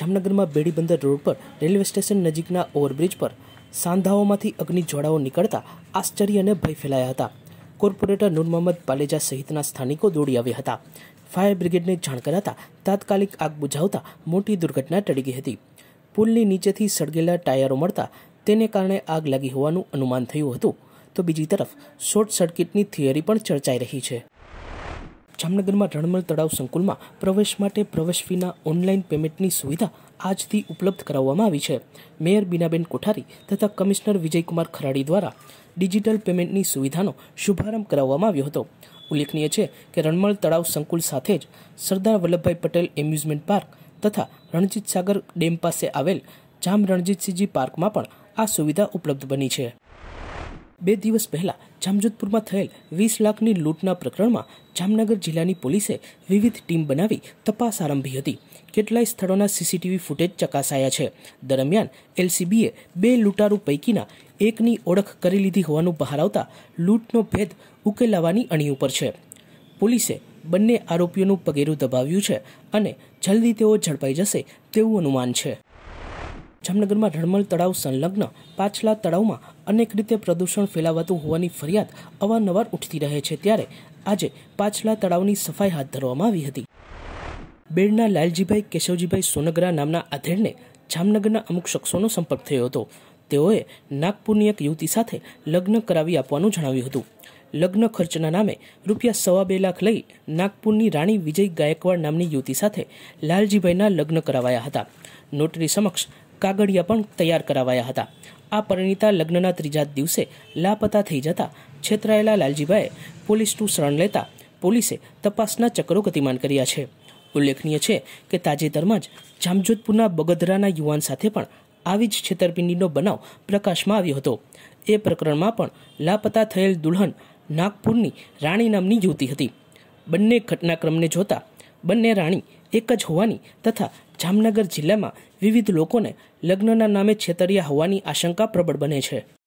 જામનગરમાં બેડીબંદર રોડ પર railway station નજીકના ઓવરબ્રિજ પર સાંધાઓમાંથી અગ્નિ નીકળતા આશ્ચર્ય અને ભય ફેલાયા હતા. કોર્પોરેટર નૂર મોહમ્મદ પાલેજા સહિતના સ્થાનિકો દોડી આવ્યા હતા. ફાયર બ્રિગેડને જાણ કરાતા તાત્કાલિક આગ બુઝાવતા મોટી દુર્ઘટના ટળી ગઈ હતી. પુલની નીચેથી સળગેલા ટાયરો મળતા તેને કારણે આગ લાગી હોવાનું અનુમાન થયું હતું. તો બીજી તરફ શોર્ટ સર્કિટની થિયરી પણ ચર્ચાઈ રહી છે. જામનગરમાં રણમલ તળાવ સંકુલમાં પ્રવેશ માટે પ્રવેશ ફીના ઓનલાઈન પેમેન્ટની સુવિધા આજથી ઉપલબ્ધ કરાવવામાં આવી છે. મેયર બીનાબેન કોઠારી તથા કમિશનર વિજયકુમાર ખરાડી દ્વારા ડિજિટલ પેમેન્ટની સુવિધાનો શુભારંભ કરાવવામાં આવ્યો હતો. ઉલ્લેખનીય છે કે રણમલ તળાવ સંકુલ સાથે જ સરદાર વલ્લભભાઈ પટેલ એમ્યુઝમેન્ટ પાર્ક તથા રણજીત સાગર ડેમ પાસે આવેલ જામ રણજીતસિંહજી પાર્કમાં પણ આ સુવિધા ઉપલબ્ધ બની છે. બે દિવસ પહેલા જામજોધપુરમાં થયેલ વીસ લાખની લૂંટના પ્રકરણમાં જામનગર જિલ્લાની પોલીસે વિવિધ ટીમ બનાવી તપાસ આરંભી હતી. કેટલાય સ્થળોના સીસીટીવી ફૂટેજ ચકાસાયા છે. દરમિયાન એલસીબીએ બે લૂંટારૂ પૈકીના એકની ઓળખ કરી લીધી હોવાનું બહાર આવતા લૂંટનો ભેદ ઉકેલાવાની અણી ઉપર છે. પોલીસે બંને આરોપીઓનું પગેરું દબાવ્યું છે અને જલ્દી તેઓ ઝડપાઈ જશે તેવું અનુમાન છે. જામનગરમાં રણમલ તળાવ સંલગ્ન પાછલા તળાવમાં અનેક રીતે પ્રદૂષણ ફેલાવાતું હોવાની ફરિયાદ અવારનવાર ઉઠતી રહે છે ત્યારે આજે પાછલા તળાવની સફાઈ હાથ ધરવામાં આવી હતી. બેડના લાલજીભાઈ, કેશવજીભાઈ સોનગરા નામના આધેડને જામનગરના અમુક શખ્સોનો સંપર્ક થયો હતો. તેઓએ નાગપુરની એક યુવતી સાથે લગ્ન કરાવી આપવાનું જણાવ્યું હતું. લગ્ન ખર્ચના નામે રૂપિયા સવા બે લાખ લઈ નાગપુરની રાણી વિજય ગાયકવાડ નામની યુવતી સાથે લાલજીભાઈના લગ્ન કરાવાયા હતા. નોટરી સમક્ષ કાગળિયા પણ તૈયાર કરાવાયા હતા. આ પરિણીતા લગ્નના ત્રીજા દિવસે લાપતા થઈ જતા છેતરાયેલા લાલજીભાઈએ પોલીસનું શરણ લેતા પોલીસે તપાસના ચક્રો ગતિમાન કર્યા છે. ઉલ્લેખનીય છે કે તાજેતરમાં જ જામજોધપુરના બગદરાના યુવાન સાથે પણ આવી જ છેતરપિંડીનો બનાવ પ્રકાશમાં આવ્યો હતો. એ પ્રકરણમાં પણ લાપતા થયેલ દુલ્હન નાગપુરની રાણી નામની યુવતી હતી. બંને ઘટનાક્રમને જોતા બંને રાણી એક જ હોવાની તથા જામનગર જિલ્લામાં વિવિધ લોકોને લગ્નના નામે છેતર્યા હોવાની આશંકા પ્રબળ બને છે.